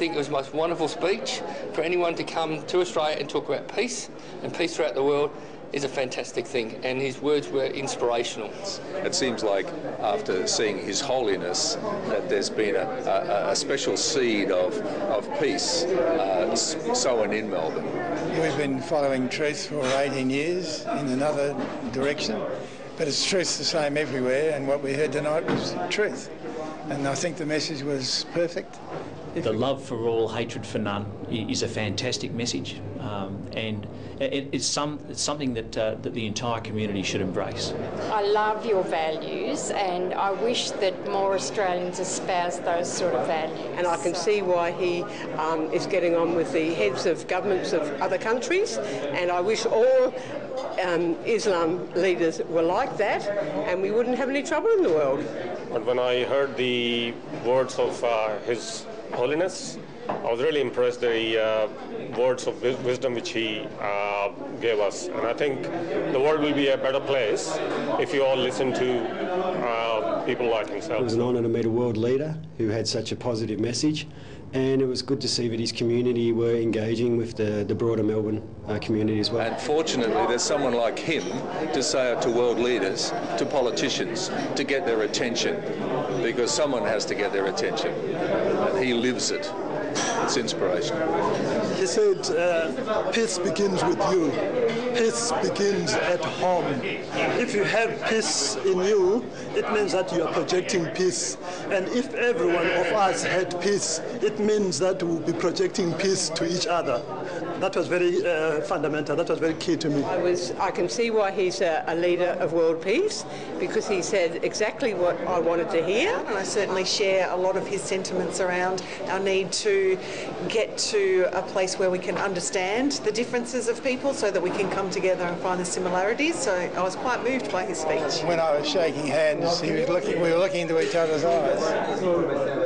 I think it was the most wonderful speech for anyone to come to Australia and talk about peace and peace throughout the world is a fantastic thing, and his words were inspirational. It seems like after seeing His Holiness that there's been a, a, a special seed of, of peace uh, sown in Melbourne. We've been following truth for 18 years in another direction, but it's truth the same everywhere, and what we heard tonight was truth. And I think the message was perfect. The love for all, hatred for none is a fantastic message, um, and it, it's, some, it's something that, uh, that the entire community should embrace. I love your values, and I wish that more Australians espouse those sort of values. And I can see why he um, is getting on with the heads of governments of other countries, and I wish all um, Islam leaders were like that, and we wouldn't have any trouble in the world. But when I heard the words of uh, His Holiness, I was really impressed the uh, words of wisdom which he uh, gave us, and I think the world will be a better place if you all listen to uh, people like himself. It was an honour to meet a world leader who had such a positive message and it was good to see that his community were engaging with the, the broader Melbourne uh, community as well. And fortunately, there's someone like him to say it to world leaders, to politicians, to get their attention, because someone has to get their attention, and he lives it. It's inspirational. He said, uh, peace begins with you. Peace begins at home. If you have peace in you, it means that you are projecting peace. And if every one of us had peace, it means that we'll be projecting peace to each other. That was very uh, fundamental. That was very key to me. I was. I can see why he's a, a, leader of world peace because he said exactly what I wanted to hear. And I certainly share a lot of his sentiments around our need to get to a place where we can understand the differences of people, so that we can come together and find the similarities. So I was quite moved by his speech. When I was shaking hands, he was looking. We were looking into each other's eyes.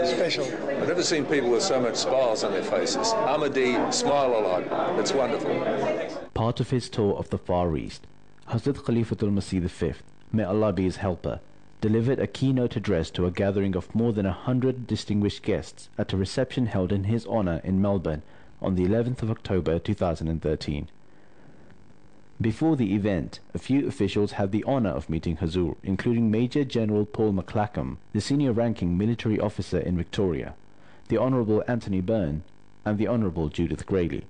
Special. I've never seen people with so much smiles on their faces. Ahmadi smile a lot. It's wonderful. Part of his tour of the Far East, Hazrat Khalifatul Masih V, may Allah be his helper, delivered a keynote address to a gathering of more than a hundred distinguished guests at a reception held in his honor in Melbourne on the 11th of October 2013. Before the event, a few officials had the honor of meeting Hazur, including Major General Paul McLachlan, the senior-ranking military officer in Victoria, the Honourable Anthony Byrne, and the Honourable Judith Graley.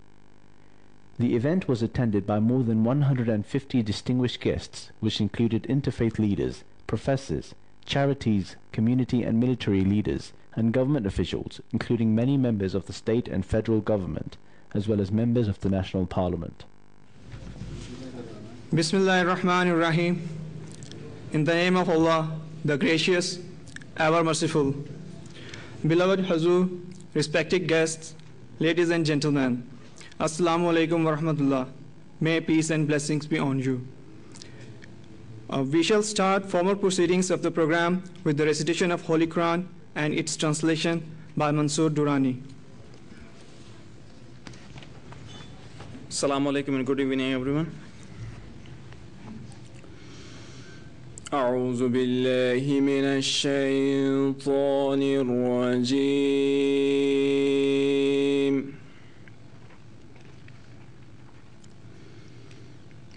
The event was attended by more than 150 distinguished guests, which included interfaith leaders, professors, charities, community and military leaders, and government officials, including many members of the state and federal government, as well as members of the national parliament. Bismillah ar-Rahman ar-Rahim. In the name of Allah, the gracious, ever merciful. Beloved Hazur, respected guests, ladies and gentlemen, Assalamu alaikum wa rahmatullah. May peace and blessings be on you. Uh, we shall start formal proceedings of the program with the recitation of Holy Quran and its translation by Mansoor Durrani. Assalamu alaikum and good evening everyone. أعوذ بالله من الشيطان الرجيم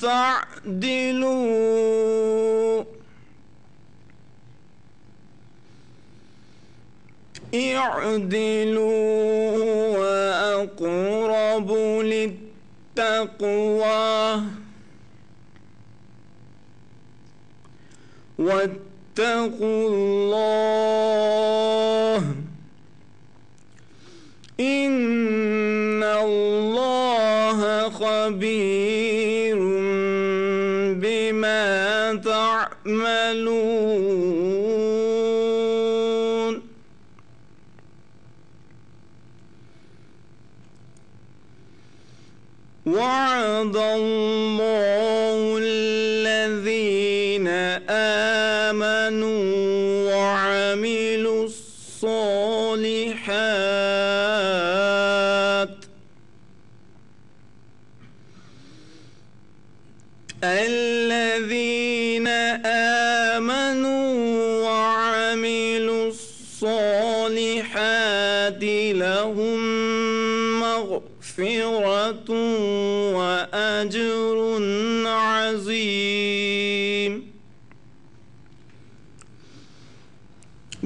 تعدلوا. اعدلوا وأقرب للتقوى. واتقوا الله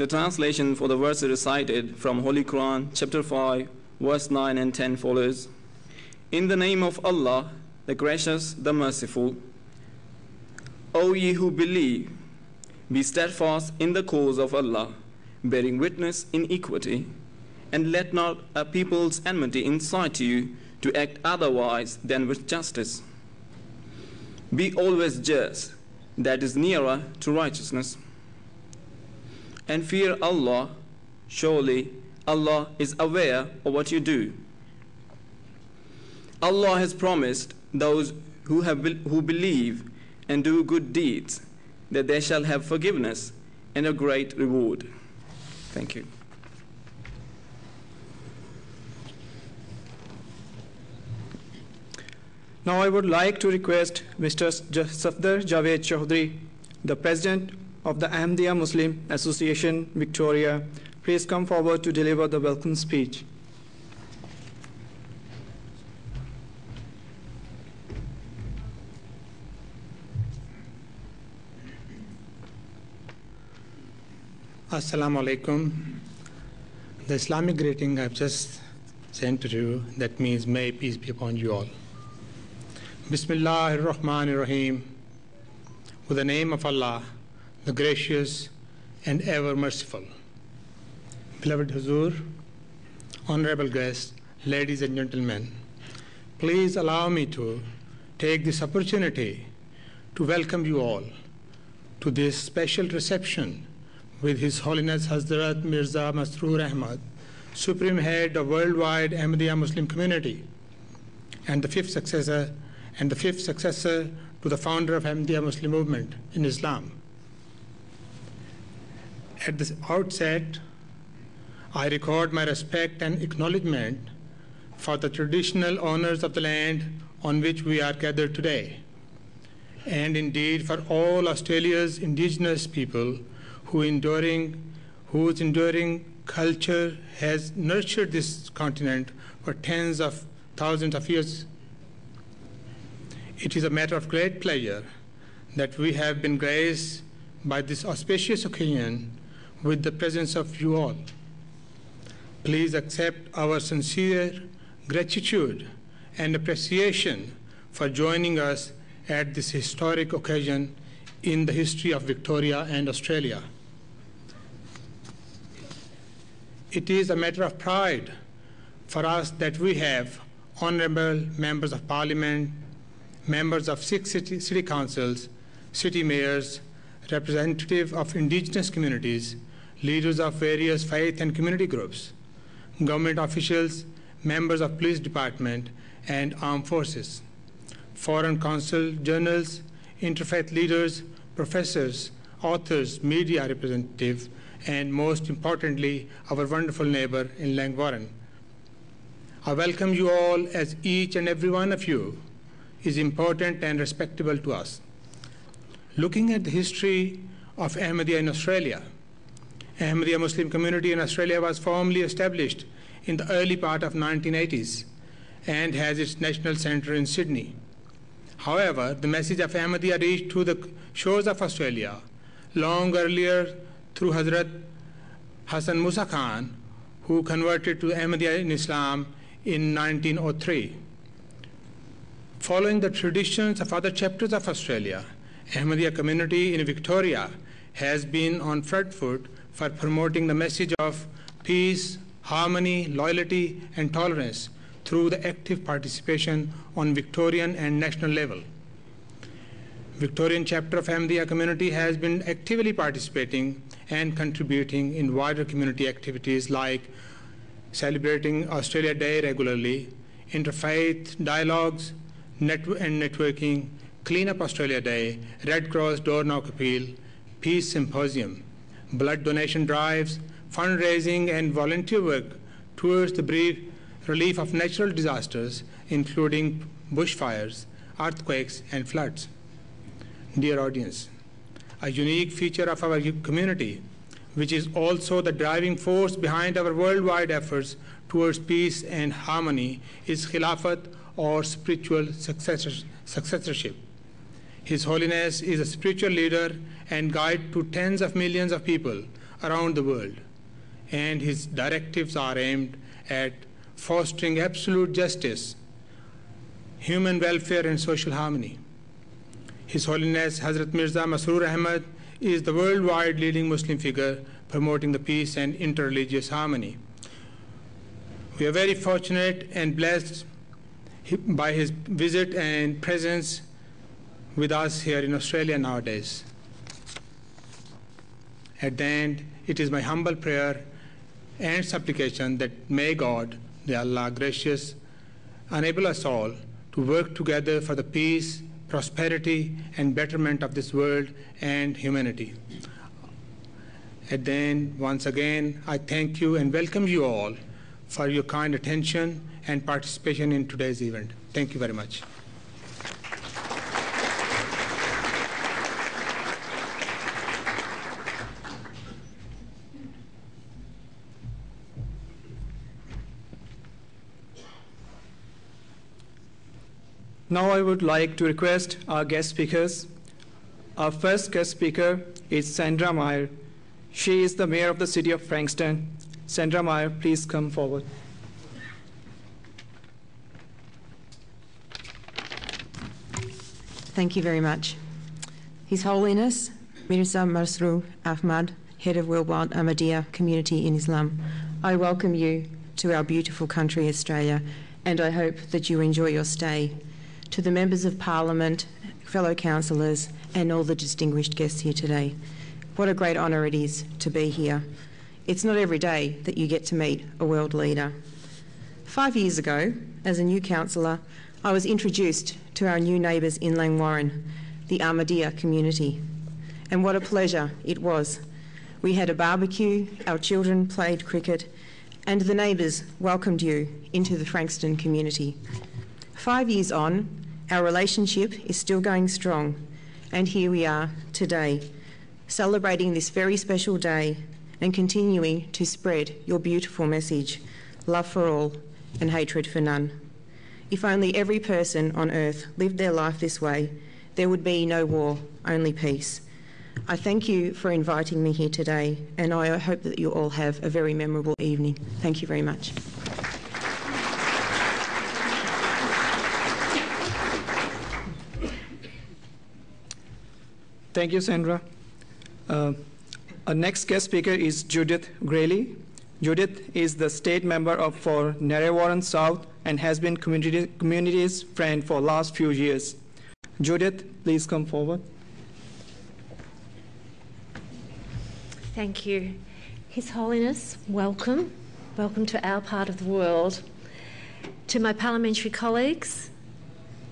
The translation for the verse recited from Holy Quran, chapter 5, verse 9 and 10 follows In the name of Allah, the gracious, the merciful, O ye who believe, be steadfast in the cause of Allah, bearing witness in equity, and let not a people's enmity incite you to act otherwise than with justice. Be always just, that is nearer to righteousness and fear Allah. Surely Allah is aware of what you do. Allah has promised those who, have, who believe and do good deeds that they shall have forgiveness and a great reward. Thank you. Now I would like to request Mr. Safdar Javed Chaudhry, the President of the Ahmadiyya Muslim Association, Victoria, please come forward to deliver the welcome speech. Assalamu alaikum. The Islamic greeting I've just sent to you, that means may peace be upon you all. Bismillah ar-Rahman ar-Rahim. With the name of Allah, the gracious and ever merciful. Beloved Hazur, honorable guests, ladies and gentlemen, please allow me to take this opportunity to welcome you all to this special reception with His Holiness Hazrat Mirza Masroor Ahmad, Supreme Head of Worldwide Ahmadiyya Muslim Community, and the fifth successor and the fifth successor to the founder of Ahmadiyya Muslim movement in Islam. At the outset, I record my respect and acknowledgement for the traditional owners of the land on which we are gathered today, and indeed for all Australia's indigenous people who enduring, whose enduring culture has nurtured this continent for tens of thousands of years. It is a matter of great pleasure that we have been graced by this auspicious occasion with the presence of you all. Please accept our sincere gratitude and appreciation for joining us at this historic occasion in the history of Victoria and Australia. It is a matter of pride for us that we have honorable members of parliament, members of six city, city councils, city mayors, representative of indigenous communities, leaders of various faith and community groups, government officials, members of police department and armed forces, foreign consul, journals, interfaith leaders, professors, authors, media representatives, and most importantly, our wonderful neighbor in Langwarrin. I welcome you all as each and every one of you is important and respectable to us. Looking at the history of Ahmadiyya in Australia, Ahmadiyya Muslim community in Australia was formally established in the early part of 1980s and has its national center in Sydney. However, the message of Ahmadiyya reached to the shores of Australia long earlier through Hazrat Hassan Musa Khan, who converted to Ahmadiyya in Islam in 1903. Following the traditions of other chapters of Australia, Ahmadiyya community in Victoria has been on front foot for promoting the message of peace, harmony, loyalty, and tolerance through the active participation on Victorian and national level. Victorian chapter of Ahmadiyya community has been actively participating and contributing in wider community activities like celebrating Australia Day regularly, interfaith dialogues net- and networking, Clean Up Australia Day, Red Cross Door Knock Appeal, Peace Symposium, blood donation drives, fundraising, and volunteer work towards the relief of natural disasters, including bushfires, earthquakes, and floods. Dear audience, a unique feature of our community, which is also the driving force behind our worldwide efforts towards peace and harmony, is Khilafat or spiritual successorship. His Holiness is a spiritual leader and guide to tens of millions of people around the world, and his directives are aimed at fostering absolute justice, human welfare, and social harmony. His Holiness Hazrat Mirza Masroor Ahmad is the worldwide leading Muslim figure promoting the peace and interreligious harmony. We are very fortunate and blessed by his visit and presence with us here in Australia nowadays. At the end, it is my humble prayer and supplication that may God, the Allah gracious, enable us all to work together for the peace, prosperity, and betterment of this world and humanity. At the end, once again, I thank you and welcome you all for your kind attention and participation in today's event. Thank you very much. Now I would like to request our guest speakers. Our first guest speaker is Sandra Mayer. She is the mayor of the city of Frankston. Sandra Mayer, please come forward. Thank you very much. His Holiness Mirza Masroor Ahmad, head of Worldwide Ahmadiyya Community in Islam, I welcome you to our beautiful country, Australia, and I hope that you enjoy your stay. To the members of Parliament, fellow councillors, and all the distinguished guests here today, what a great honour it is to be here. It's not every day that you get to meet a world leader. Five years ago, as a new councillor, I was introduced to our new neighbours in Langwarrin, the Ahmadiyya community. And what a pleasure it was. We had a barbecue, our children played cricket, and the neighbours welcomed you into the Frankston community. Five years on, our relationship is still going strong, and here we are today, celebrating this very special day and continuing to spread your beautiful message love for all and hatred for none. If only every person on earth lived their life this way, there would be no war, only peace. I thank you for inviting me here today, and I hope that you all have a very memorable evening. Thank you very much. Thank you, Sandra. Uh, our next guest speaker is Judith Graley. Judith is the state member of, for Narre South and has been community, community's friend for last few years. Judith, please come forward. Thank you. His Holiness, welcome. Welcome to our part of the world. To my parliamentary colleagues,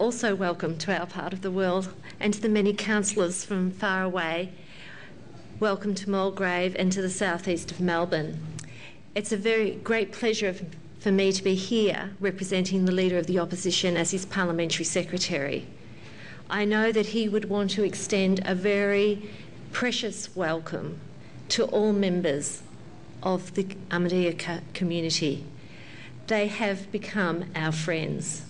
also welcome to our part of the world. And to the many councillors from far away, welcome to Mulgrave and to the southeast of Melbourne. It's a very great pleasure for me to be here representing the Leader of the Opposition as his Parliamentary Secretary. I know that he would want to extend a very precious welcome to all members of the Ahmadiyya community. They have become our friends.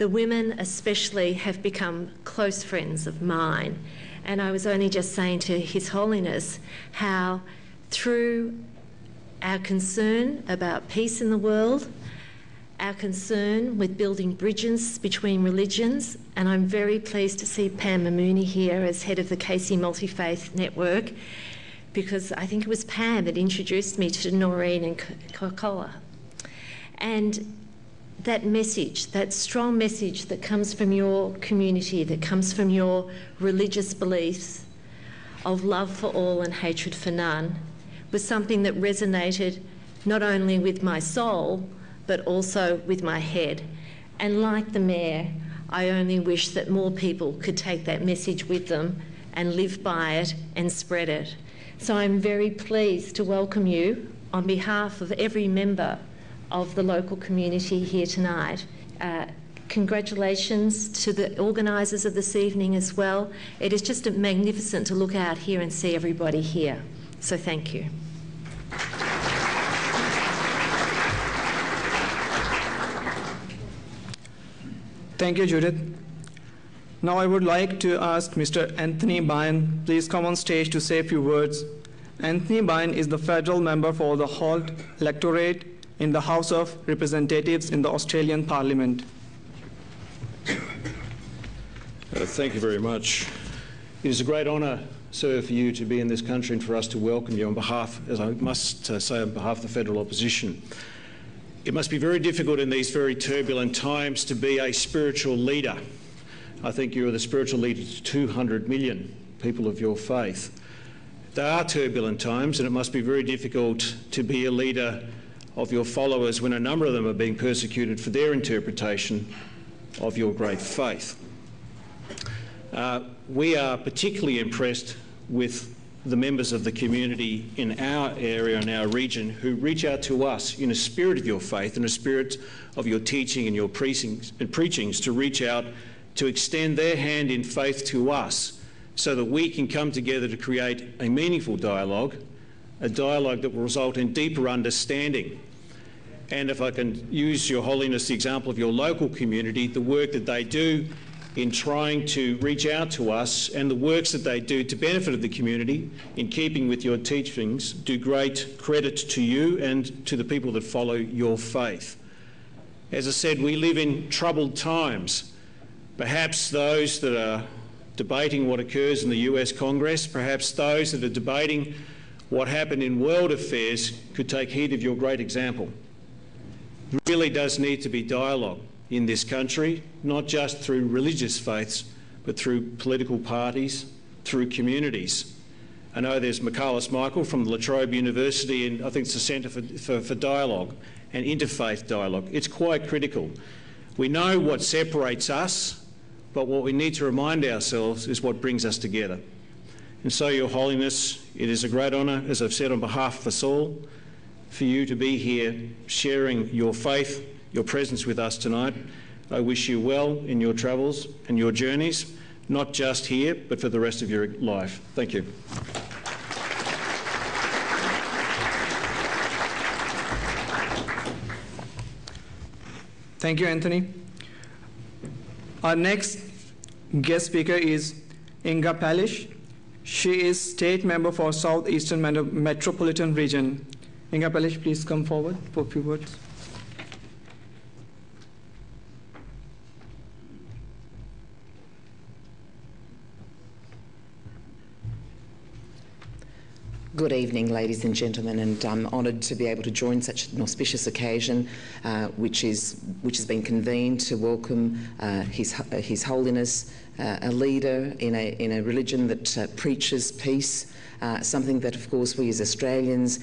The women, especially, have become close friends of mine. And I was only just saying to His Holiness how, through our concern about peace in the world, our concern with building bridges between religions, and I'm very pleased to see Pam Mamuni here as head of the Casey Multi Faith Network, because I think it was Pam that introduced me to Noreen and Kokola. And that message, that strong message that comes from your community, that comes from your religious beliefs of love for all and hatred for none, was something that resonated not only with my soul, but also with my head. And like the Mayor, I only wish that more people could take that message with them and live by it and spread it. So I'm very pleased to welcome you on behalf of every member of the local community here tonight. Uh, congratulations to the organisers of this evening as well. It is just magnificent to look out here and see everybody here. So thank you. Thank you, Judith. Now I would like to ask Mr. Anthony Byrne, please come on stage to say a few words. Anthony Byrne is the federal member for the Holt electorate in the House of Representatives in the Australian Parliament. Uh, thank you very much. It is a great honour, sir, for you to be in this country and for us to welcome you on behalf, as I must uh, say, on behalf of the federal opposition. It must be very difficult in these very turbulent times to be a spiritual leader. I think you are the spiritual leader to 200 million people of your faith. They are turbulent times, and it must be very difficult to be a leader of your followers when a number of them are being persecuted for their interpretation of your great faith. Uh, we are particularly impressed with the members of the community in our area and our region who reach out to us in a spirit of your faith and a spirit of your teaching and your preachings, and preachings to reach out to extend their hand in faith to us so that we can come together to create a meaningful dialogue a dialogue that will result in deeper understanding. And if I can use Your Holiness the example of your local community, the work that they do in trying to reach out to us and the works that they do to benefit of the community in keeping with your teachings do great credit to you and to the people that follow your faith. As I said, we live in troubled times. Perhaps those that are debating what occurs in the US Congress, perhaps those that are debating what happened in world affairs could take heed of your great example. There really does need to be dialogue in this country, not just through religious faiths, but through political parties, through communities. I know there's Michaelis Michael from La Trobe University, and I think it's the Centre for, for, for Dialogue and Interfaith Dialogue. It's quite critical. We know what separates us, but what we need to remind ourselves is what brings us together. And so, Your Holiness, it is a great honour, as I've said on behalf of us all, for you to be here sharing your faith, your presence with us tonight. I wish you well in your travels and your journeys, not just here, but for the rest of your life. Thank you. Thank you, Anthony. Our next guest speaker is Inga Peulich. She is state member for Southeastern Metropolitan Region. Inga Peulich, please come forward for a few words. Good evening, ladies and gentlemen, and I'm honoured to be able to join such an auspicious occasion, uh, which is which has been convened to welcome uh, His uh, His Holiness, uh, a leader in a in a religion that uh, preaches peace, uh, something that, of course, we as Australians,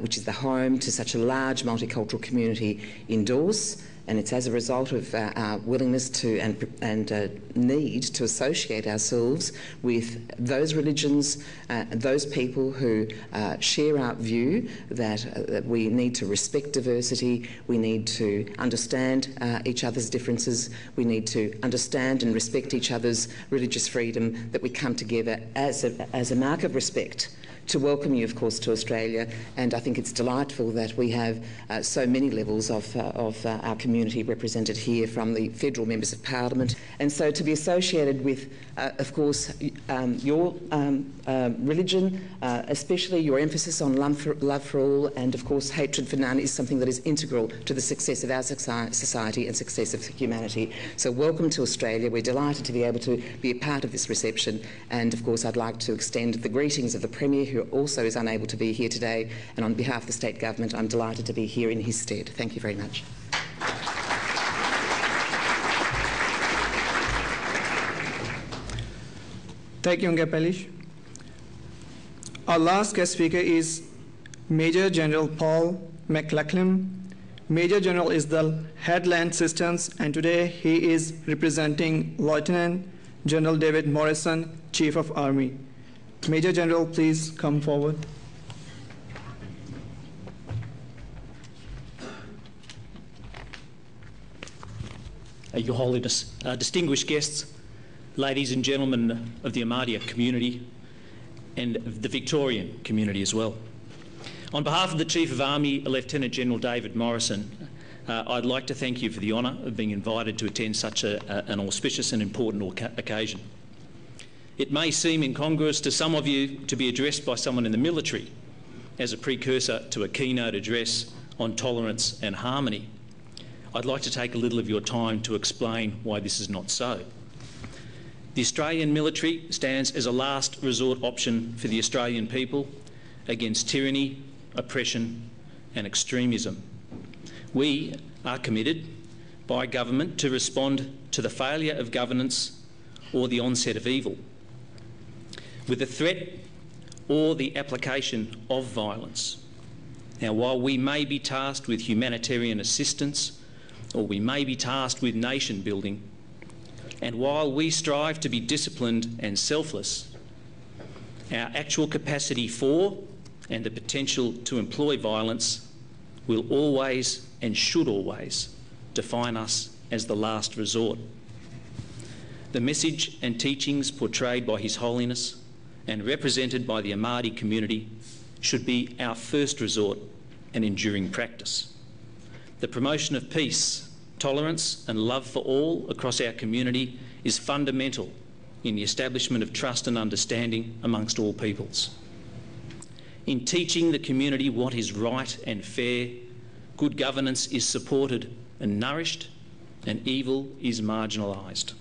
which is the home to such a large multicultural community, endorse and it's as a result of uh, our willingness to and, and uh, need to associate ourselves with those religions, uh, those people who uh, share our view that, uh, that we need to respect diversity, we need to understand uh, each other's differences, we need to understand and respect each other's religious freedom, that we come together as a, as a mark of respect to welcome you, of course, to Australia. And I think it's delightful that we have uh, so many levels of, uh, of uh, our community represented here from the federal members of parliament. And so to be associated with, uh, of course, um, your um, uh, religion, uh, especially your emphasis on love for, love for all and, of course, hatred for none is something that is integral to the success of our society and success of humanity. So welcome to Australia. We're delighted to be able to be a part of this reception. And, of course, I'd like to extend the greetings of the Premier who also is unable to be here today. And on behalf of the State Government, I'm delighted to be here in his stead. Thank you very much. Thank you, Inga Peulich. Our last guest speaker is Major General Paul McLachlan. Major General is the headland systems, and today he is representing Lieutenant General David Morrison, Chief of Army. Major General, please come forward. Uh, Your Holiness, uh, distinguished guests, ladies and gentlemen of the Ahmadiyya community and the Victorian community as well. On behalf of the Chief of Army, Lieutenant General David Morrison, uh, I'd like to thank you for the honour of being invited to attend such a, a, an auspicious and important occasion. It may seem incongruous to some of you to be addressed by someone in the military as a precursor to a keynote address on tolerance and harmony. I'd like to take a little of your time to explain why this is not so. The Australian military stands as a last resort option for the Australian people against tyranny, oppression and extremism. We are committed by government to respond to the failure of governance or the onset of evil with the threat or the application of violence. Now, while we may be tasked with humanitarian assistance or we may be tasked with nation building, and while we strive to be disciplined and selfless, our actual capacity for and the potential to employ violence will always and should always define us as the last resort. The message and teachings portrayed by His Holiness and represented by the Ahmadi community should be our first resort and enduring practice. The promotion of peace, tolerance and love for all across our community is fundamental in the establishment of trust and understanding amongst all peoples. In teaching the community what is right and fair, good governance is supported and nourished, and evil is marginalised.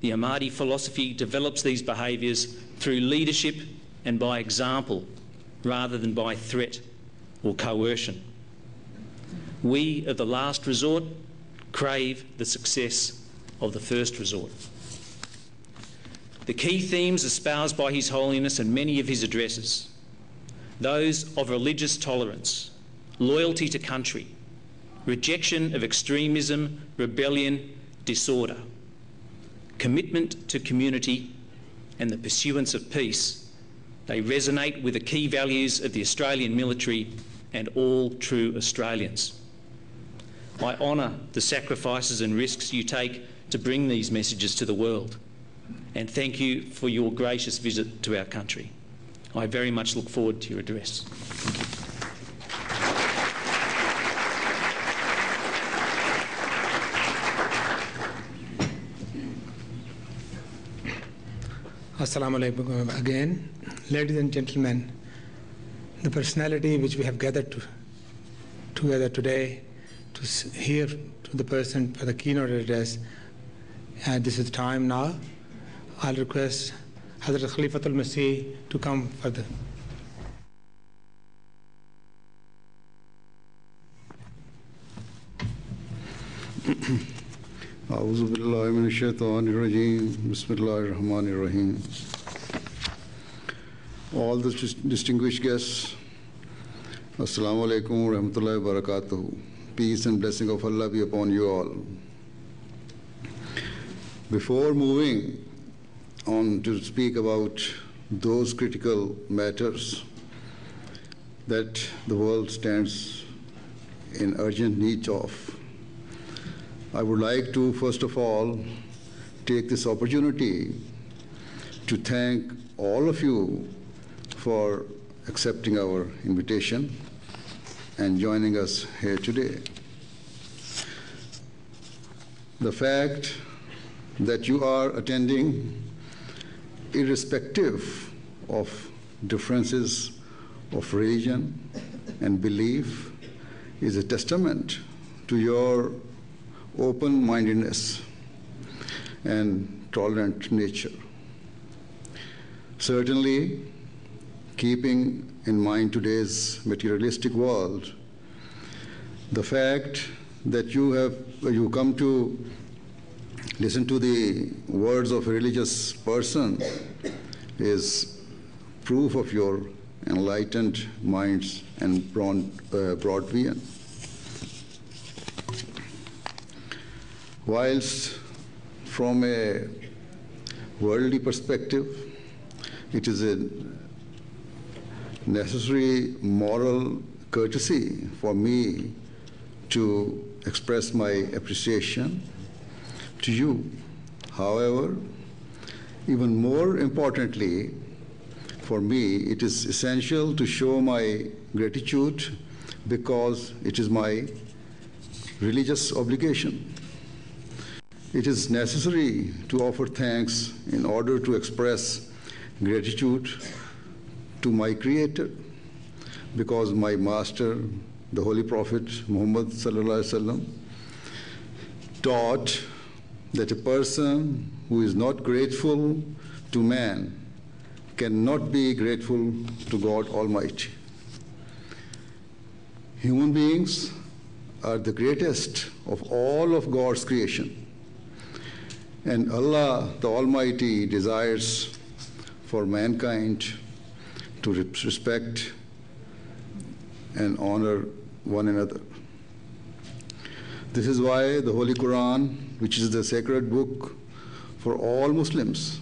The Ahmadi philosophy develops these behaviours through leadership and by example rather than by threat or coercion. We of the last resort crave the success of the first resort. The key themes espoused by His Holiness in many of his addresses, those of religious tolerance, loyalty to country, rejection of extremism, rebellion, disorder, commitment to community and the pursuance of peace, they resonate with the key values of the Australian military and all true Australians. I honour the sacrifices and risks you take to bring these messages to the world and thank you for your gracious visit to our country. I very much look forward to your address. Assalamualaikum. again. Ladies and gentlemen, the personality which we have gathered to, together today to hear to the person for the keynote address, and this is the time now. I'll request Hazrat Khalifatul Masih to come for the Bismillahirrahmanirrahim. Bismillahirrahmanirrahim. All the distinguished guests, Assalamu alaikum wa rahmatullahi wa barakatuh. Peace and blessing of Allah be upon you all. Before moving on to speak about those critical matters that the world stands in urgent need of, I would like to first of all take this opportunity to thank all of you for accepting our invitation and joining us here today. The fact that you are attending, irrespective of differences of religion and belief, is a testament to your open mindedness and tolerant nature. Certainly, keeping in mind today's materialistic world, the fact that you have you come to listen to the words of a religious person is proof of your enlightened minds and broad, uh, broad vision. Whilst from a worldly perspective, it is a necessary moral courtesy for me to express my appreciation to you. However, even more importantly, for me, it is essential to show my gratitude because it is my religious obligation. It is necessary to offer thanks in order to express gratitude to my Creator because my Master, the Holy Prophet Muhammad sallam, taught that a person who is not grateful to man cannot be grateful to God Almighty. Human beings are the greatest of all of God's creation. And Allah, the Almighty, desires for mankind to respect and honor one another. This is why the Holy Quran, which is the sacred book for all Muslims,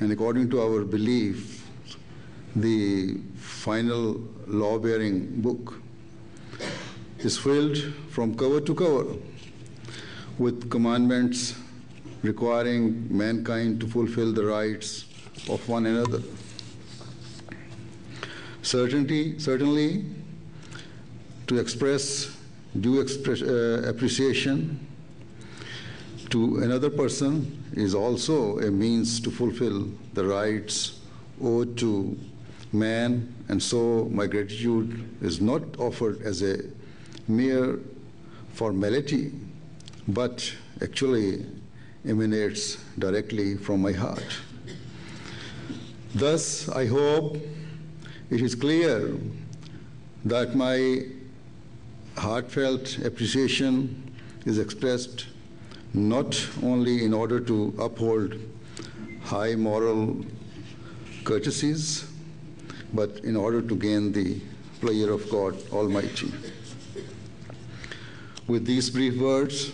and according to our belief, the final law bearing book, is filled from cover to cover with commandments requiring mankind to fulfill the rights of one another. Certainty, certainly, to express due express, uh, appreciation to another person is also a means to fulfill the rights owed to man, and so my gratitude is not offered as a mere formality, but actually emanates directly from my heart. Thus, I hope it is clear that my heartfelt appreciation is expressed not only in order to uphold high moral courtesies, but in order to gain the pleasure of God Almighty. With these brief words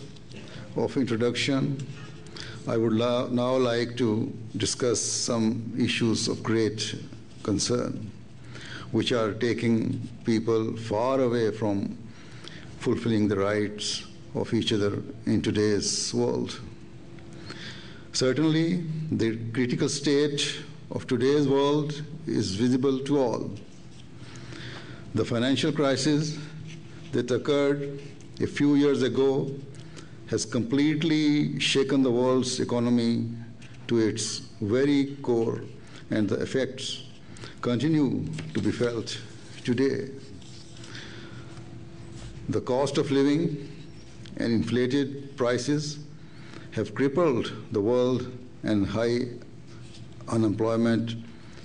of introduction, I would now like to discuss some issues of great concern, which are taking people far away from fulfilling the rights of each other in today's world. Certainly, the critical state of today's world is visible to all. The financial crisis that occurred a few years ago has completely shaken the world's economy to its very core, and the effects continue to be felt today. The cost of living and inflated prices have crippled the world, and high unemployment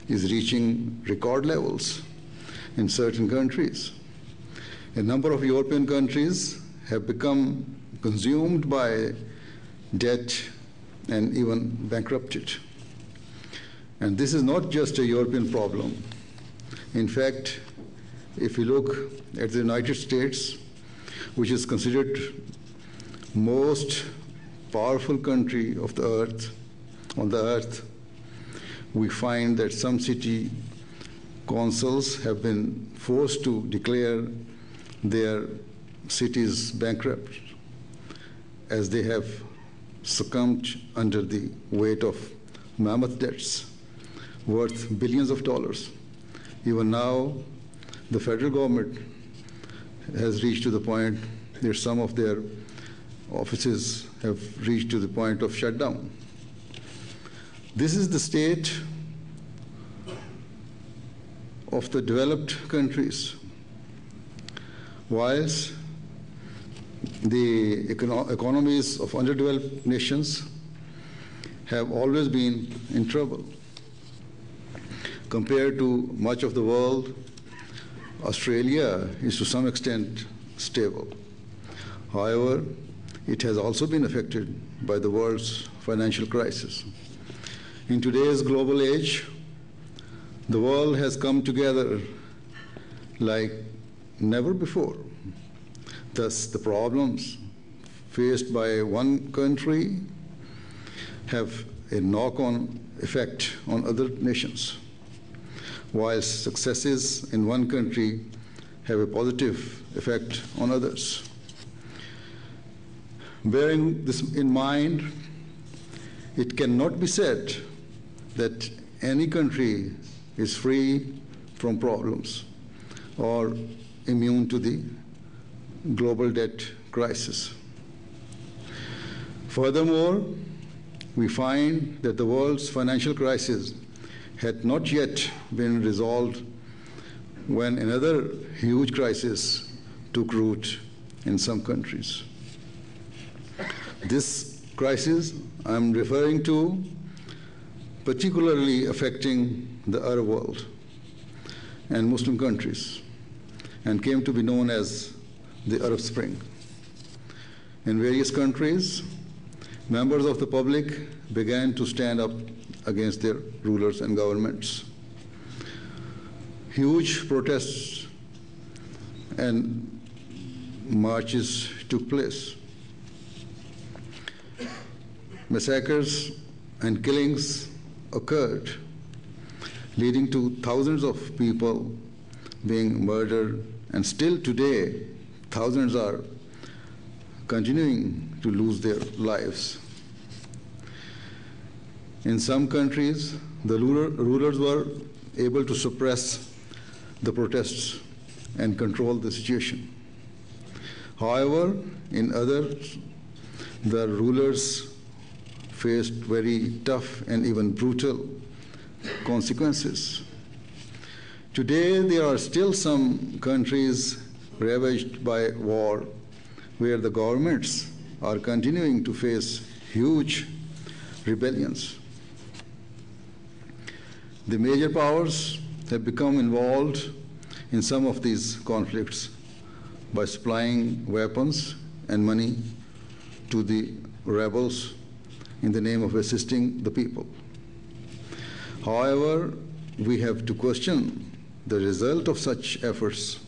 is reaching record levels in certain countries. A number of European countries have become consumed by debt and even bankrupted. And this is not just a European problem. In fact, if you look at the United States, which is considered most powerful country of the earth, on the earth, we find that some city councils have been forced to declare their cities bankrupt as they have succumbed under the weight of mammoth debts worth billions of dollars. Even now, the federal government has reached to the point that some of their offices have reached to the point of shutdown. This is the state of the developed countries, whilst the econo- economies of underdeveloped nations have always been in trouble. Compared to much of the world, Australia is to some extent stable. However, it has also been affected by the world's financial crisis. In today's global age, the world has come together like never before. Thus, the problems faced by one country have a knock on effect on other nations, while successes in one country have a positive effect on others. Bearing this in mind, it cannot be said that any country is free from problems or immune to the global debt crisis. Furthermore, we find that the world's financial crisis had not yet been resolved when another huge crisis took root in some countries. This crisis I'm referring to particularly affecting the Arab world and Muslim countries and came to be known as the Arab Spring. In various countries, members of the public began to stand up against their rulers and governments. Huge protests and marches took place. Massacres and killings occurred, leading to thousands of people being murdered, and still today, thousands are continuing to lose their lives. In some countries, the rulers were able to suppress the protests and control the situation. However, in others, the rulers faced very tough and even brutal consequences. Today, there are still some countries ravaged by war where the governments are continuing to face huge rebellions. The major powers have become involved in some of these conflicts by supplying weapons and money to the rebels in the name of assisting the people. However, we have to question the result of such efforts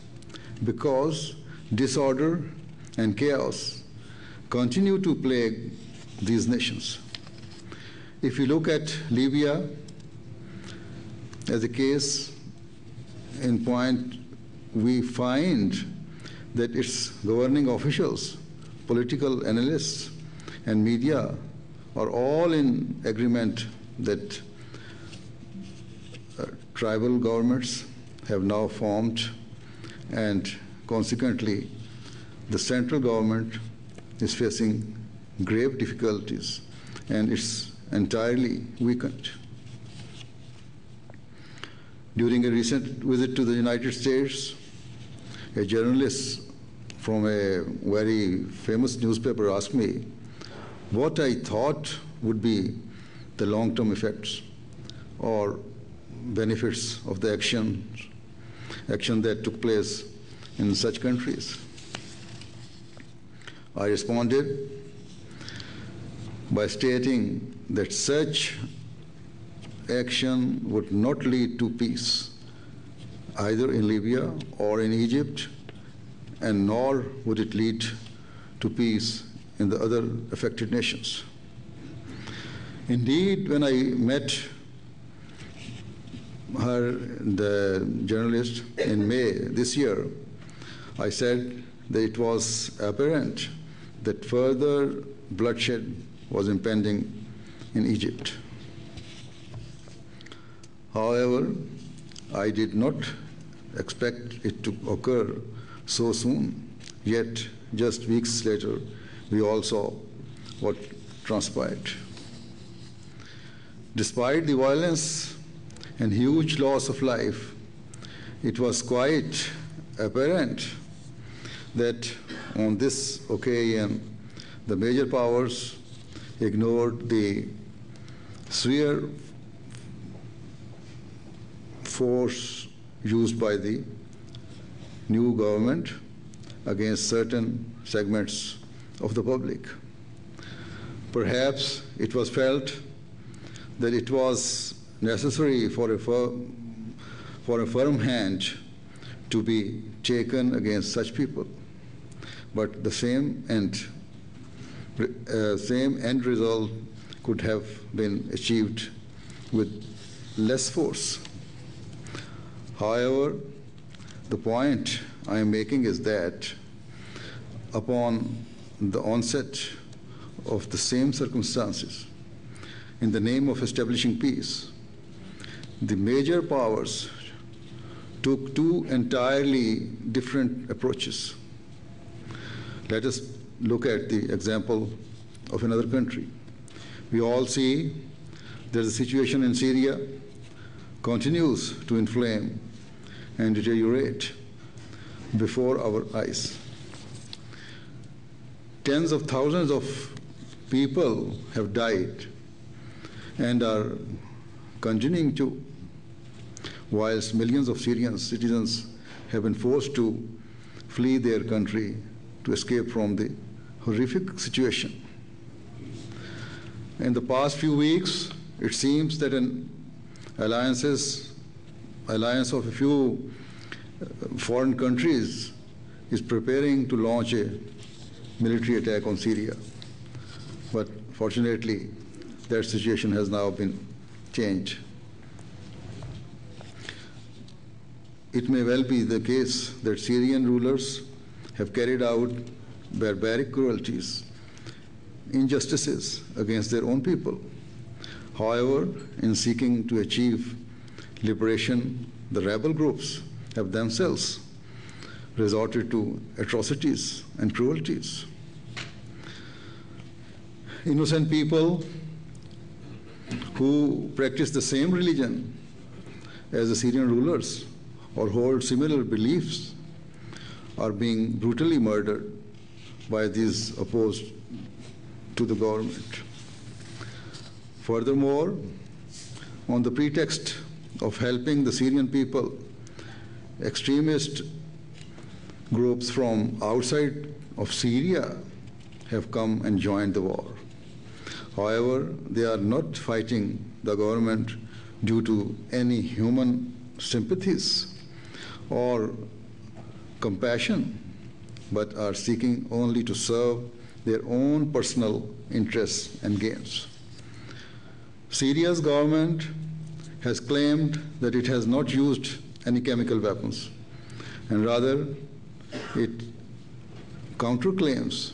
because disorder and chaos continue to plague these nations. If you look at Libya as a case in point, we find that its governing officials, political analysts, and media are all in agreement that uh, tribal governments have now formed and consequently the central government is facing grave difficulties and it's entirely weakened. During a recent visit to the United States, a journalist from a very famous newspaper asked me what I thought would be the long term effects or benefits of the action, action that took place in such countries. I responded by stating that such action would not lead to peace either in Libya or in Egypt and nor would it lead to peace in the other affected nations. Indeed, when I met her, the journalist, in May this year, I said that it was apparent that further bloodshed was impending in Egypt. However, I did not expect it to occur so soon. Yet, just weeks later, we all saw what transpired. Despite the violence and huge loss of life, it was quite apparent that on this occasion, the major powers ignored the severe force used by the new government against certain segments of the public. Perhaps it was felt that it was necessary for a, fir- for a firm hand to be taken against such people. But the same end, uh, same end result could have been achieved with less force. However, the point I am making is that upon the onset of the same circumstances, in the name of establishing peace, the major powers took two entirely different approaches. Let us look at the example of another country. We all see that the situation in Syria continues to inflame and deteriorate before our eyes. Tens of thousands of people have died and are continuing to, whilst millions of Syrian citizens have been forced to flee their country to escape from the horrific situation. In the past few weeks, it seems that an alliances, alliance of a few uh, foreign countries is preparing to launch a military attack on Syria. But fortunately, that situation has now been changed. It may well be the case that Syrian rulers have carried out barbaric cruelties, injustices against their own people. However, in seeking to achieve liberation, the rebel groups have themselves resorted to atrocities and cruelties. Innocent people who practice the same religion as the Syrian rulers or hold similar beliefs are being brutally murdered by these opposed to the government. Furthermore, on the pretext of helping the Syrian people, extremist groups from outside of Syria have come and joined the war. However, they are not fighting the government due to any human sympathies or compassion, but are seeking only to serve their own personal interests and gains. Syria's government has claimed that it has not used any chemical weapons, and rather it counterclaims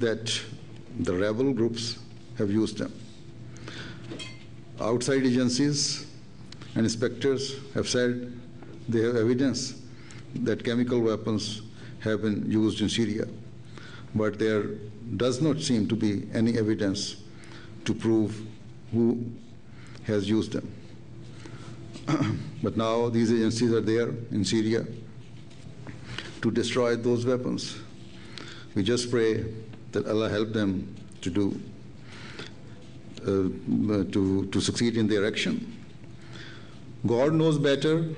that the rebel groups have used them. Outside agencies and inspectors have said they have evidence that chemical weapons have been used in Syria, but there does not seem to be any evidence to prove who has used them. but now these agencies are there in Syria to destroy those weapons. We just pray that Allah help them to do uh, to, to succeed in their action. God knows better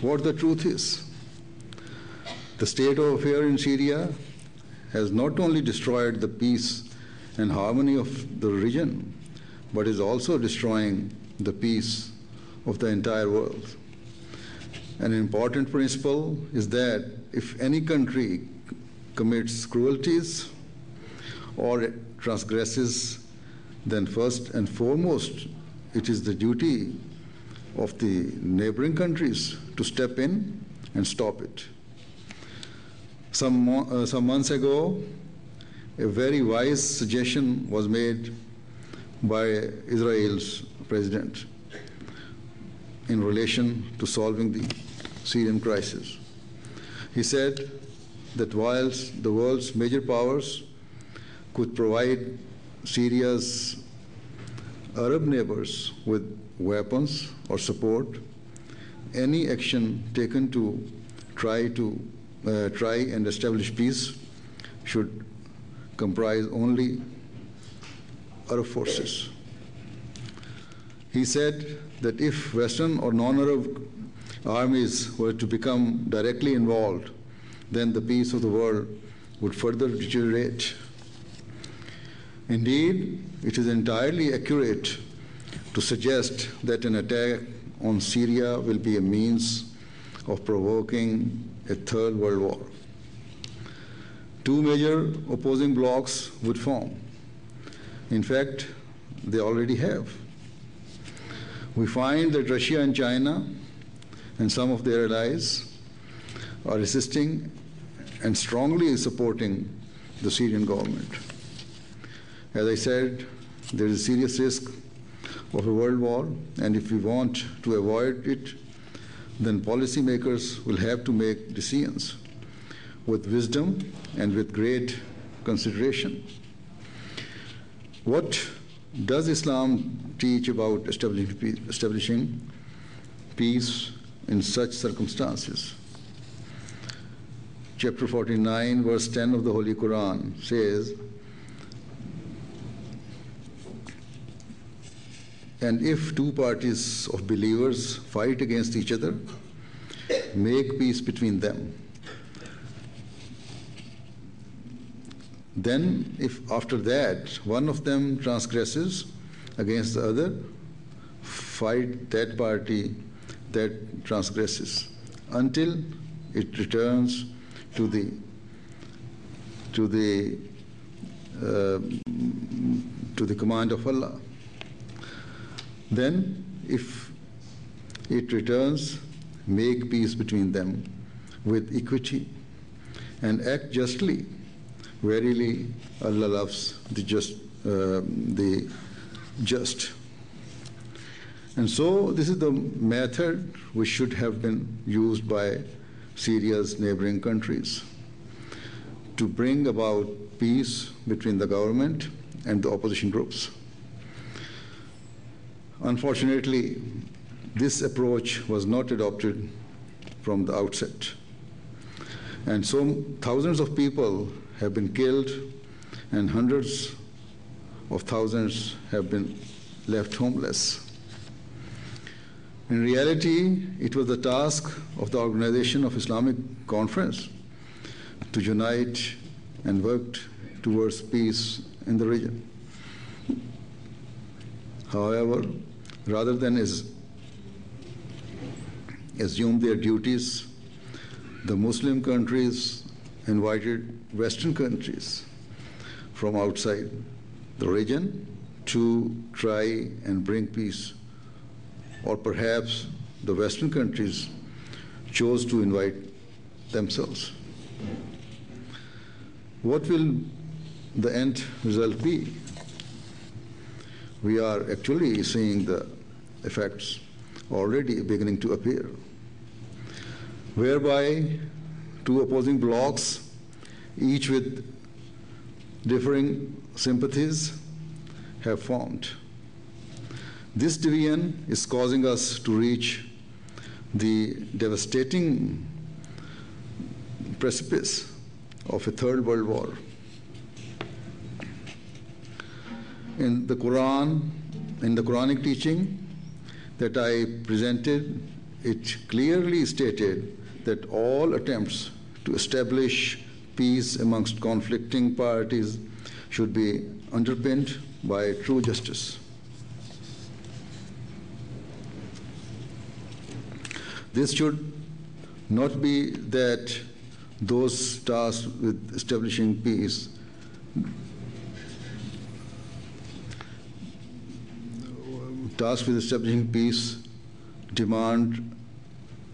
what the truth is. The state of affair in Syria has not only destroyed the peace and harmony of the region, but is also destroying the peace of the entire world. An important principle is that if any country commits cruelties or transgresses, then first and foremost, it is the duty of the neighboring countries to step in and stop it. Some, uh, some months ago, a very wise suggestion was made by Israel's president in relation to solving the Syrian crisis. He said that whilst the world's major powers could provide Syria's Arab neighbors with weapons or support, any action taken to try to uh, try and establish peace should comprise only Arab forces. He said that if Western or non-Arab armies were to become directly involved, then the peace of the world would further deteriorate. Indeed, it is entirely accurate to suggest that an attack on Syria will be a means of provoking a third world war. Two major opposing blocs would form. In fact, they already have. We find that Russia and China and some of their allies are assisting and strongly supporting the Syrian government. As I said, there is a serious risk of a world war, and if we want to avoid it, then policymakers will have to make decisions with wisdom and with great consideration. What does Islam teach about establishing peace in such circumstances? Chapter 49, verse 10 of the Holy Quran says, And if two parties of believers fight against each other, make peace between them. Then, if after that one of them transgresses against the other, fight that party that transgresses until it returns to the to the uh, to the command of Allah. Then, if it returns, make peace between them with equity and act justly. Verily, Allah loves the just. Uh, the just. And so, this is the method which should have been used by Syria's neighboring countries to bring about peace between the government and the opposition groups. Unfortunately, this approach was not adopted from the outset. And so thousands of people have been killed and hundreds of thousands have been left homeless. In reality, it was the task of the Organization of Islamic Conference to unite and work towards peace in the region. However, rather than as, assume their duties, the Muslim countries invited Western countries from outside the region to try and bring peace. Or perhaps the Western countries chose to invite themselves. What will the end result be? We are actually seeing the effects already beginning to appear, whereby two opposing blocs, each with differing sympathies, have formed. This division is causing us to reach the devastating precipice of a third world war. In the Quran, in the Quranic teaching that I presented, it clearly stated that all attempts to establish peace amongst conflicting parties should be underpinned by true justice. This should not be that those tasked with establishing peace tasked with establishing peace demand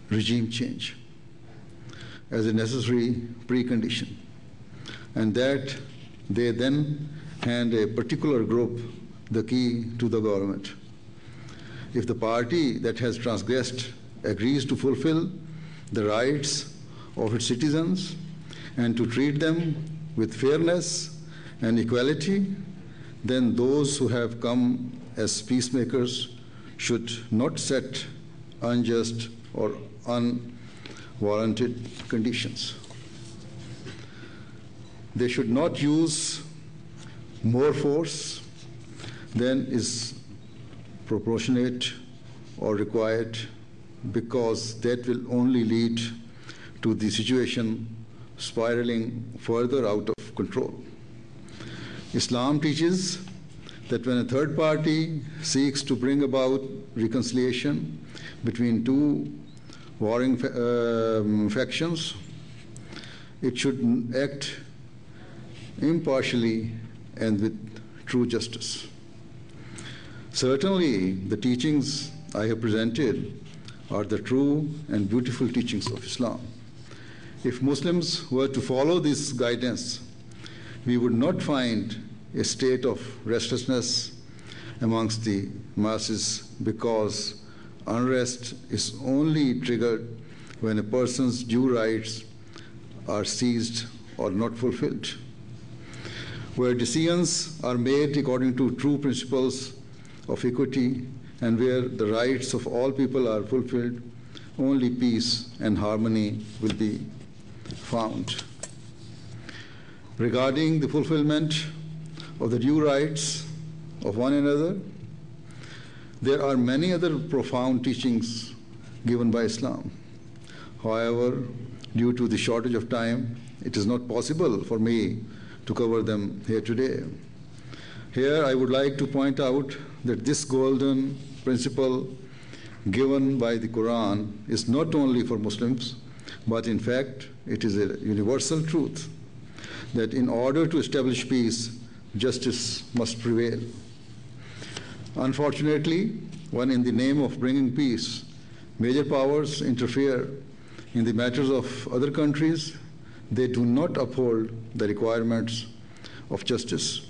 regime change as a necessary precondition, and that they then hand a particular group the key to the government. If the party that has transgressed agrees to fulfill the rights of its citizens and to treat them with fairness and equality, then those who have come as peacemakers should not set unjust or unwarranted conditions. They should not use more force than is proportionate or required because that will only lead to the situation spiraling further out of control. Islam teaches that when a third party seeks to bring about reconciliation between two warring um, factions, it should act impartially and with true justice. Certainly, the teachings I have presented are the true and beautiful teachings of Islam. If Muslims were to follow this guidance, we would not find a state of restlessness amongst the masses because unrest is only triggered when a person's due rights are seized or not fulfilled. Where decisions are made according to true principles of equity and where the rights of all people are fulfilled, only peace and harmony will be found. Regarding the fulfillment of the due rights of one another, there are many other profound teachings given by Islam. However, due to the shortage of time, it is not possible for me to cover them here today. Here, I would like to point out that this golden principle given by the Quran is not only for Muslims, but in fact, it is a universal truth that in order to establish peace, justice must prevail. Unfortunately, when in the name of bringing peace, major powers interfere in the matters of other countries, they do not uphold the requirements of justice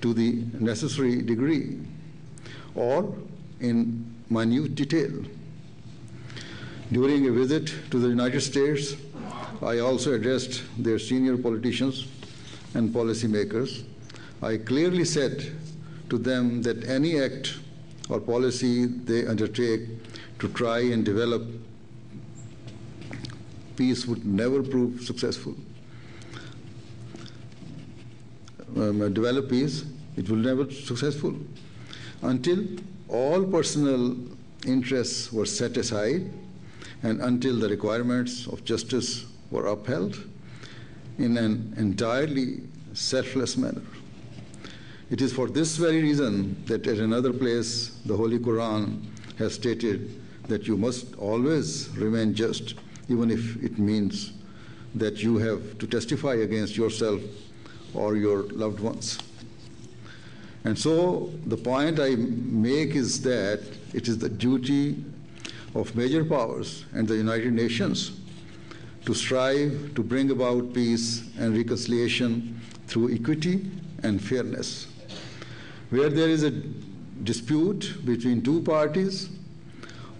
to the necessary degree or in minute detail. During a visit to the United States, I also addressed their senior politicians and policymakers. I clearly said to them that any act or policy they undertake to try and develop peace would never prove successful. Um, develop peace, it will never be successful until all personal interests were set aside and until the requirements of justice were upheld in an entirely selfless manner. It is for this very reason that at another place the Holy Quran has stated that you must always remain just, even if it means that you have to testify against yourself or your loved ones. And so the point I make is that it is the duty of major powers and the United Nations to strive to bring about peace and reconciliation through equity and fairness. Where there is a dispute between two parties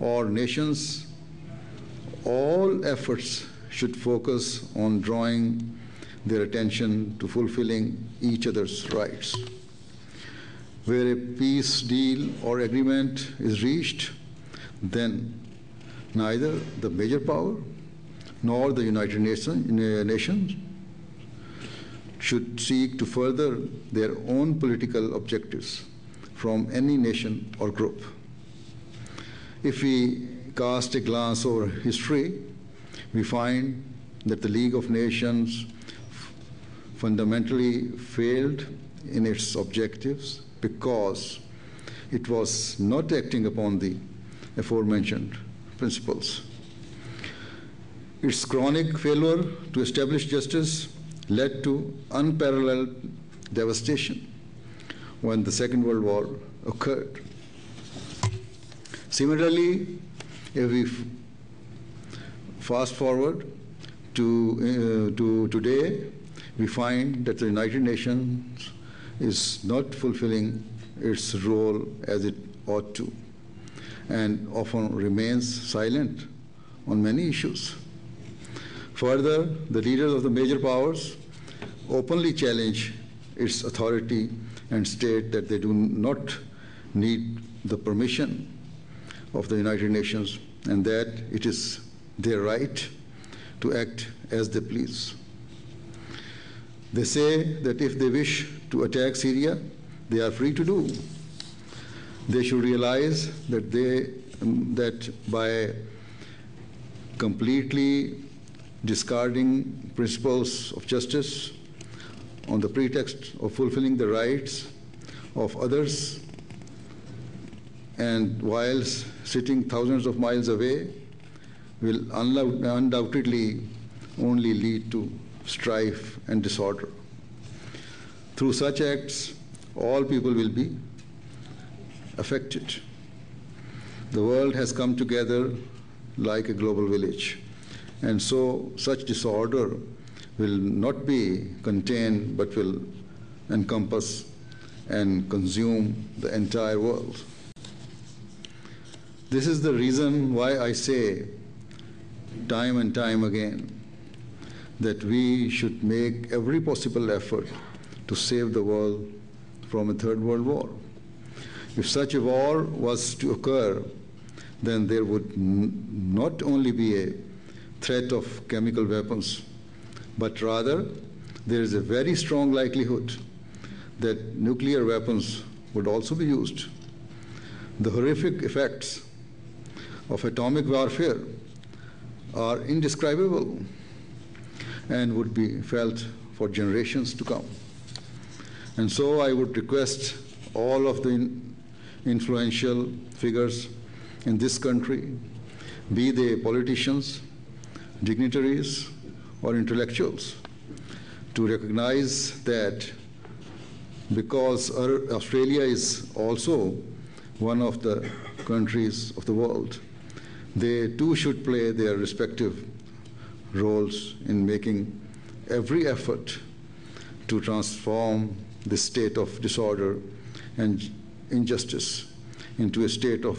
or nations, all efforts should focus on drawing their attention to fulfilling each other's rights. Where a peace deal or agreement is reached, then neither the major power nor the United Nations should seek to further their own political objectives from any nation or group. If we cast a glance over history, we find that the League of Nations fundamentally failed in its objectives because it was not acting upon the aforementioned principles. Its chronic failure to establish justice led to unparalleled devastation when the Second World War occurred. Similarly, if we fast forward to, uh, to today, we find that the United Nations is not fulfilling its role as it ought to and often remains silent on many issues. Further, the leaders of the major powers openly challenge its authority and state that they do not need the permission of the United Nations and that it is their right to act as they please. They say that if they wish to attack Syria, they are free to do. They should realize that they um, that by completely discarding principles of justice on the pretext of fulfilling the rights of others and whilst sitting thousands of miles away will undoubtedly only lead to strife and disorder. Through such acts, all people will be affected. The world has come together like a global village, and so such disorder will not be contained but will encompass and consume the entire world. This is the reason why I say time and time again that we should make every possible effort to save the world from a third world war. If such a war was to occur, then there would not only be a threat of chemical weapons, but rather there is a very strong likelihood that nuclear weapons would also be used. The horrific effects of atomic warfare are indescribable and would be felt for generations to come. And so I would request all of the influential figures in this country, be they politicians, dignitaries, or intellectuals, to recognize that because Australia is also one of the countries of the world, they too should play their respective roles in making every effort to transform the state of disorder and injustice into a state of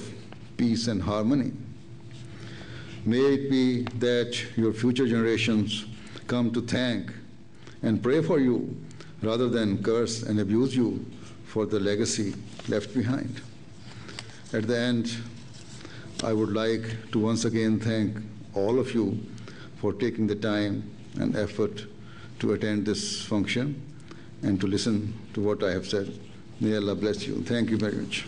peace and harmony. May it be that your future generations come to thank and pray for you rather than curse and abuse you for the legacy left behind. At the end, I would like to once again thank all of you for taking the time and effort to attend this function and to listen to what I have said. May Allah bless you. Thank you very much.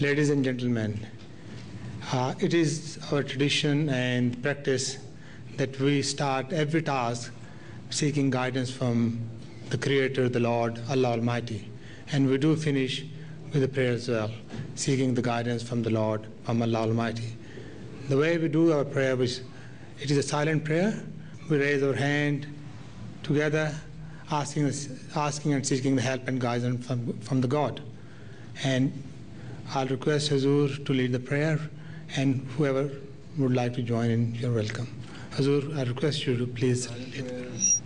Ladies and gentlemen, uh, it is our tradition and practice that we start every task seeking guidance from the Creator, the Lord, Allah Almighty. And we do finish with a prayer as well, seeking the guidance from the Lord, from Allah Almighty. The way we do our prayer, is it is a silent prayer, we raise our hand together, asking, asking and seeking the help and guidance from, from the God. And I'll request Hazur to lead the prayer, and whoever would like to join in, you're welcome. Hazur, I request you to please lead the prayer.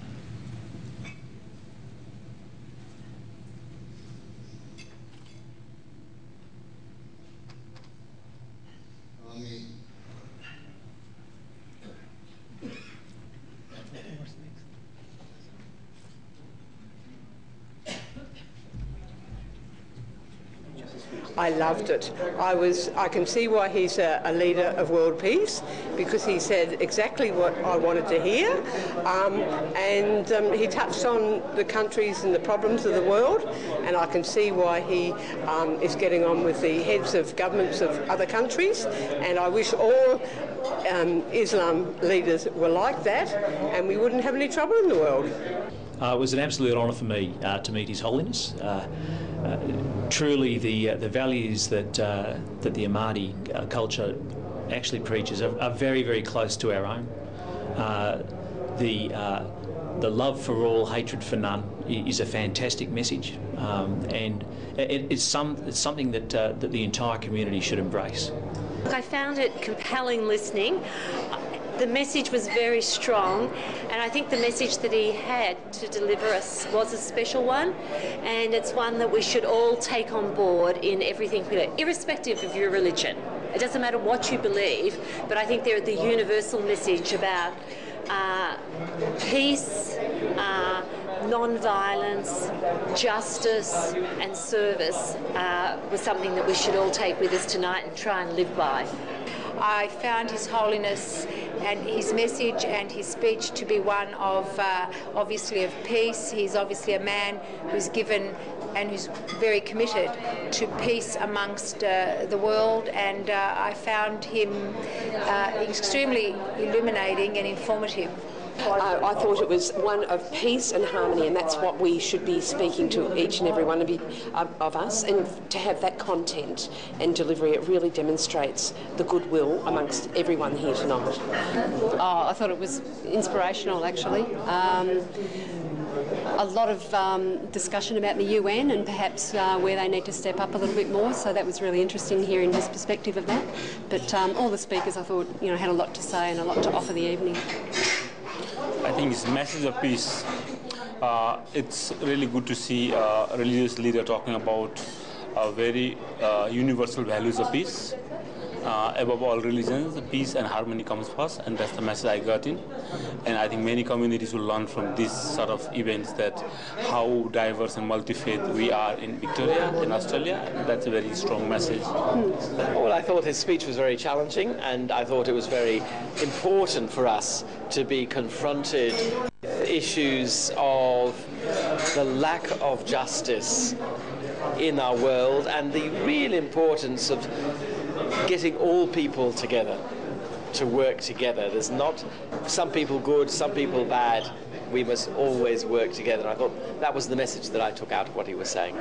Loved it. I was. I can see why he's a, a leader of world peace because he said exactly what I wanted to hear, um, and um, he touched on the countries and the problems of the world, and I can see why he um, is getting on with the heads of governments of other countries, and I wish all um, Islam leaders were like that, and we wouldn't have any trouble in the world. Uh, it was an absolute honour for me uh, to meet His Holiness. Uh, truly, the uh, the values that uh, that the Ahmadi culture actually preaches are, are, very, very close to our own. the the love for all, hatred for none is a fantastic message, um, and it, it's, some, it's something that, that the entire community should embrace. I found it compelling listening the message was very strong, and I think the message that he had to deliver us was a special one, and it's one that we should all take on board in everything we do, irrespective of your religion. It doesn't matter what you believe, but I think there the universal message about uh, peace, uh, non-violence, justice, and service uh, was something that we should all take with us tonight and try and live by. I found His Holiness and his message and his speech to be one of uh, obviously of peace. He's obviously a man who's given and who's very committed to peace amongst uh, the world. And uh, I found him uh, extremely illuminating and informative. Uh, I thought it was one of peace and harmony, and that's what we should be speaking to each and every one of, of us. And to have that content and delivery, it really demonstrates the goodwill amongst everyone here tonight. Oh, I thought it was inspirational, actually. Um, a lot of um, discussion about the UN and perhaps uh, where they need to step up a little bit more. So that was really interesting hearing his perspective of that. But um, all the speakers, I thought, you know, had a lot to say and a lot to offer the evening. I think his message of peace. Uh, it's really good to see a religious leader talking about uh, very uh, universal values of peace uh, above all religions, peace and harmony comes first, and that's the message I got in. And I think many communities will learn from these sort of events that how diverse and multi-faith we are in Victoria, in Australia. That's a very strong message. Well, I thought his speech was very challenging, and I thought it was very important for us to be confronted issues of the lack of justice in our world and the real importance of getting all people together to work together. There's not some people good, some people bad. We must always work together. I thought that was the message that I took out of what he was saying.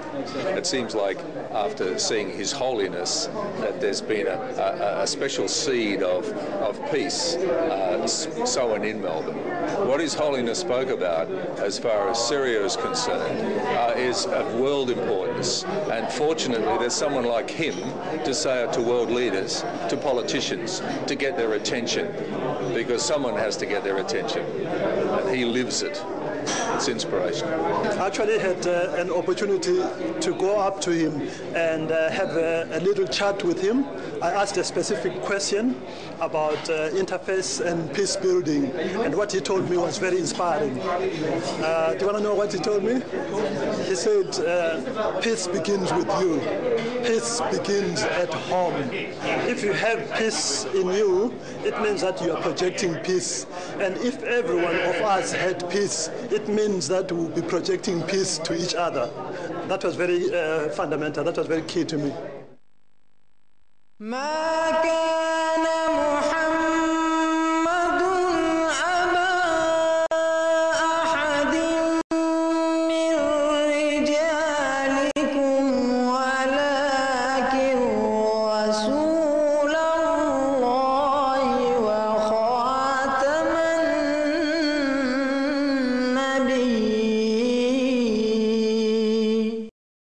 It seems like after seeing His Holiness that there's been a, a, a special seed of, of peace uh, sown in Melbourne. What His Holiness spoke about, as far as Syria is concerned, uh, is of world importance. And fortunately, there's someone like him to say it to world leaders, to politicians, to get their attention, because someone has to get their attention, and he lives it. It's inspirational. I actually, had uh, an opportunity to go up to him and uh, have a, a, little chat with him. I asked a specific question about uh, interface and peace building, and what he told me was very inspiring. Uh, do you want to know what he told me? He said, uh, "Peace begins with you. Peace begins at home. If you have peace in you, it means that you are projecting peace, and if every one of us had peace, it means that we'll be projecting peace to each other. That was very uh, fundamental. That was very key to me.